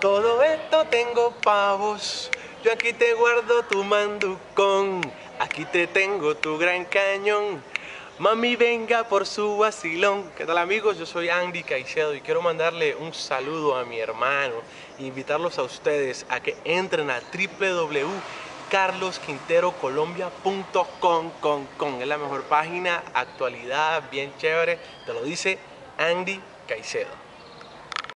Todo esto tengo pavos. Yo aquí te guardo tu manducón. Aquí te tengo tu gran cañón. Mami, venga por su vacilón. ¿Qué tal amigos? Yo soy Andy Caicedo y quiero mandarle un saludo a mi hermano e invitarlos a ustedes a que entren a www.carlosquinterocolombia.com con, Es la mejor página, actualidad, bien chévere. Te lo dice Andy Caicedo.